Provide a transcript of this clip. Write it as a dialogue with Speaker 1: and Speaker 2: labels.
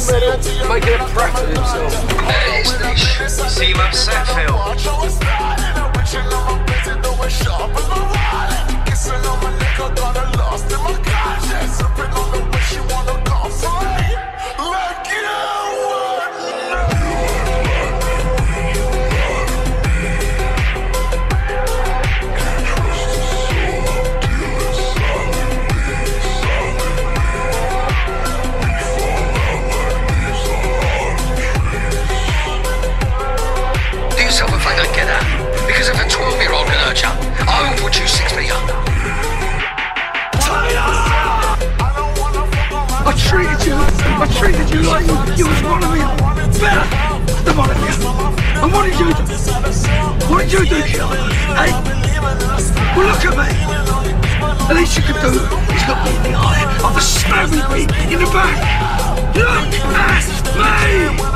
Speaker 1: medal, making a prat of himself.
Speaker 2: Seem upset, yourself a favour and get out. Because if a 12 year old can hurt you, I will put you six feet under.
Speaker 1: I treated you, I treated you like you, was one of me. Better than one of you. And what did you do? What did you do, killer? Hey? Well, look at me. The least you could do is look me in the eye. I've stabbed me in the back. Look!